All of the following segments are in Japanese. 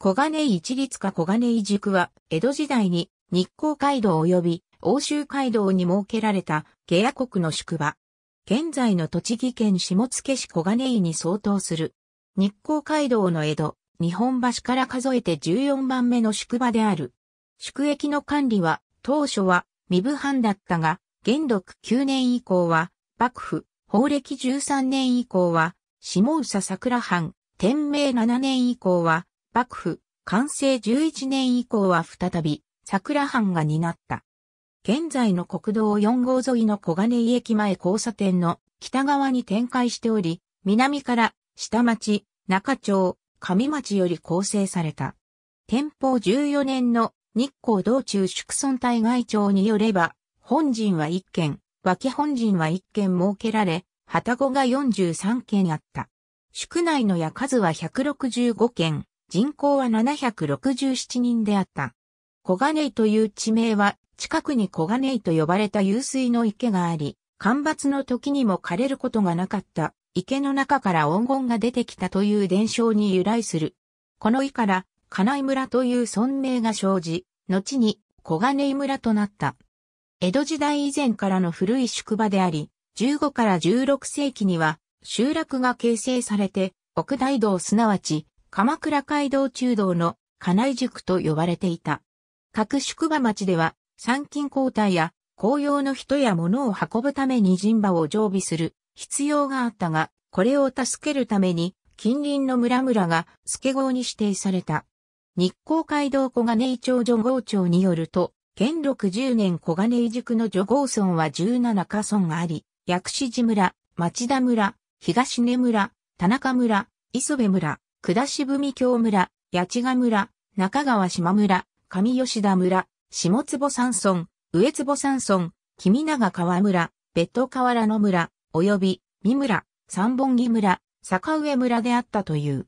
小金井一律か小金井塾は、江戸時代に日光街道及び欧州街道に設けられた下野国の宿場。現在の栃木県下野市小金井に相当する。日光街道の江戸、日本橋から数えて14番目の宿場である。宿駅の管理は、当初は未部藩だったが、元禄9年以降は、幕府、法暦13年以降は、下宇佐桜藩、天明7年以降は、幕府、完成11年以降は再び、桜藩が担った。現在の国道4号沿いの小金井駅前交差点の北側に展開しており、南から下町、中町、上町より構成された。天保14年の日光道中宿村対外長によれば、本陣は1軒、脇本陣は1軒設けられ、旗子が43軒あった。宿内の家数は165軒、人口は767人であった。小金井という地名は、近くに小金井と呼ばれた湧水の池があり、干ばつの時にも枯れることがなかった池の中から黄金が出てきたという伝承に由来する。この井から、金井村という村名が生じ、後に小金井村となった。江戸時代以前からの古い宿場であり、15から16世紀には集落が形成されて、奥大道すなわち鎌倉街道中道の金井塾と呼ばれていた。各宿場町では、参勤交代や紅葉の人や物を運ぶために陣馬を常備する必要があったが、これを助けるために近隣の村々が助郷に指定された。日光街道小金井町女郷町によると、元禄10年小金井塾の女郷村は17家村があり、薬師寺村、町田村、東根村、田中村、磯部村、下渋見京村、八千賀村、中川島村、上吉田村、下坪山村、上坪山村、君長川村、別途河原の村、及び三村、三本木村、坂上村であったという。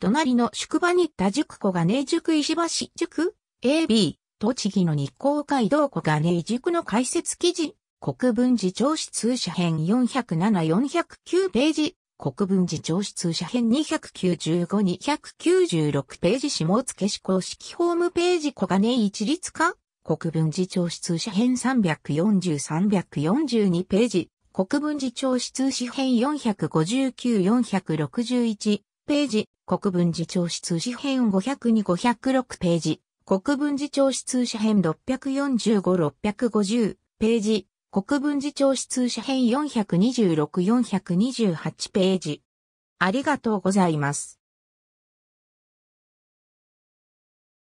隣の宿場に田宿小金井塾石橋塾 AB 栃木の日光街道小金井塾の解説記事国分寺調子通社編407-409ページ国分寺調子通社編295-296ページ下付市公式ホームページ小金井一律化国分寺調子通社編340-342ページ国分寺調子通史編459-461ページ国分寺調子通史編502-506ページ国分寺調子通社編645-650ページ国分寺調子通社編426-428ページ。ありがとうございます。